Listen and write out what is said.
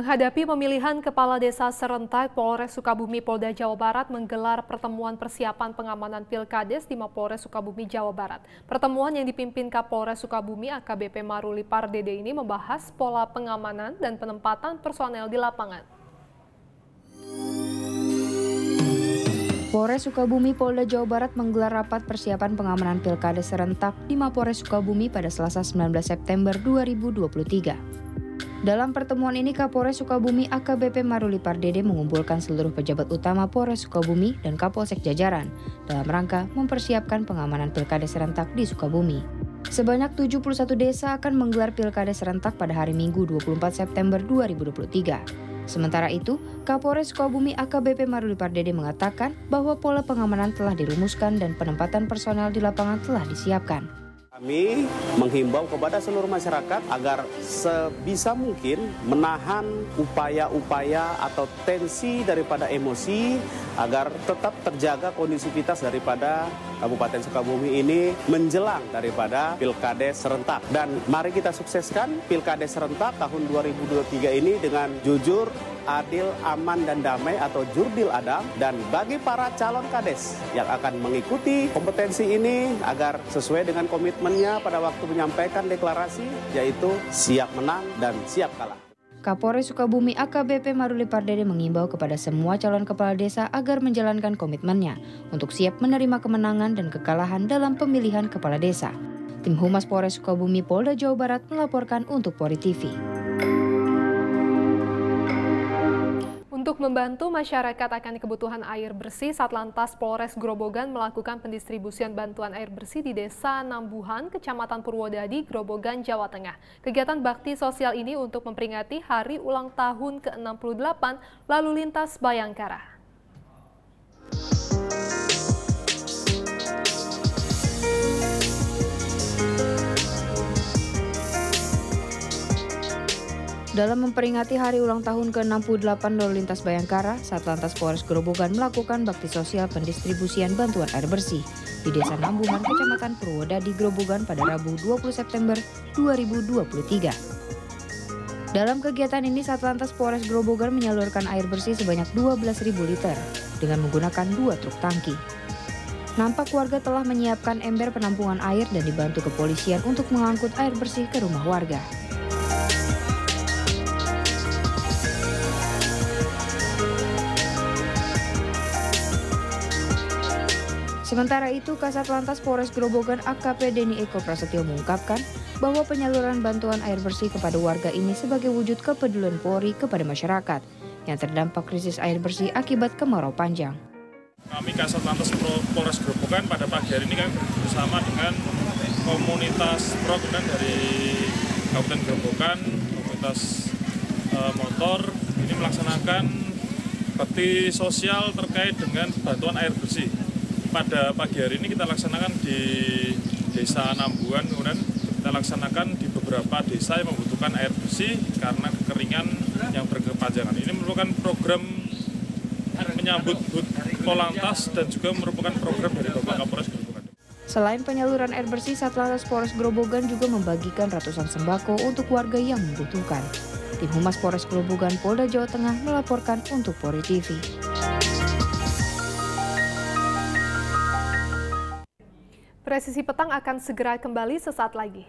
Menghadapi pemilihan Kepala Desa serentak, Polres Sukabumi Polda Jawa Barat menggelar pertemuan persiapan pengamanan Pilkades di Mapolres Sukabumi Jawa Barat. Pertemuan yang dipimpin Kapolres Sukabumi AKBP Maruli Pardede ini membahas pola pengamanan dan penempatan personel di lapangan. Polres Sukabumi Polda Jawa Barat menggelar rapat persiapan pengamanan Pilkades serentak di Mapolres Sukabumi pada Selasa 19 September 2023. Dalam pertemuan ini Kapolres Sukabumi AKBP Maruli Pardede mengumpulkan seluruh pejabat utama Polres Sukabumi dan Kapolsek jajaran dalam rangka mempersiapkan pengamanan pilkada serentak di Sukabumi. Sebanyak 71 desa akan menggelar pilkada serentak pada hari Minggu 24 September 2023. Sementara itu, Kapolres Sukabumi AKBP Maruli Pardede mengatakan bahwa pola pengamanan telah dirumuskan dan penempatan personel di lapangan telah disiapkan. Kami menghimbau kepada seluruh masyarakat agar sebisa mungkin menahan upaya-upaya atau tensi daripada emosi agar tetap terjaga kondisivitas daripada Kabupaten Sukabumi ini menjelang daripada Pilkades serentak. Dan mari kita sukseskan Pilkades serentak tahun 2023 ini dengan jujur, adil, aman, dan damai atau jurdil adam. Dan bagi para calon kades yang akan mengikuti kompetensi ini agar sesuai dengan komitmennya pada waktu menyampaikan deklarasi, yaitu siap menang dan siap kalah. Kapolres Sukabumi AKBP Maruli Pardede mengimbau kepada semua calon kepala desa agar menjalankan komitmennya untuk siap menerima kemenangan dan kekalahan dalam pemilihan kepala desa. Tim Humas Polres Sukabumi Polda Jawa Barat melaporkan untuk Pori TV. Untuk membantu masyarakat akan kebutuhan air bersih, Satlantas Polres Grobogan melakukan pendistribusian bantuan air bersih di Desa Nambuhan, Kecamatan Purwodadi, Grobogan, Jawa Tengah. Kegiatan bakti sosial ini untuk memperingati hari ulang tahun ke-68 Lalu Lintas Bayangkara. Dalam memperingati hari ulang tahun ke-68 Lalu Lintas Bayangkara, Satlantas Polres Grobogan melakukan bakti sosial pendistribusian bantuan air bersih di Desa Nambuhan, Kecamatan Purwodadi, Grobogan pada Rabu 20 September 2023. Dalam kegiatan ini, Satlantas Polres Grobogan menyalurkan air bersih sebanyak 12.000 liter dengan menggunakan dua truk tangki. Nampak warga telah menyiapkan ember penampungan air dan dibantu kepolisian untuk mengangkut air bersih ke rumah warga. Sementara itu, Kasat Lantas Polres Grobogan AKP Deni Eko Prasetyo mengungkapkan bahwa penyaluran bantuan air bersih kepada warga ini sebagai wujud kepedulian Polri kepada masyarakat yang terdampak krisis air bersih akibat kemarau panjang. Kami Kasat Lantas Polres Grobogan pada pagi hari ini kami bersama dengan komunitas program dari Kabupaten Grobogan, komunitas e, motor ini melaksanakan bakti sosial terkait dengan bantuan air bersih pada pagi hari ini kita laksanakan di Desa Nambuan, kemudian kita laksanakan di beberapa desa yang membutuhkan air bersih karena kekeringan yang berkepanjangan. Ini merupakan program menyambut HUT Polantas dan juga merupakan program dari Bapak Kapolres Grobogan. Selain penyaluran air bersih, Satlantas Polres Grobogan juga membagikan ratusan sembako untuk warga yang membutuhkan. Tim Humas Polres Grobogan Polda Jawa Tengah melaporkan untuk Polri TV. Presisi petang akan segera kembali sesaat lagi.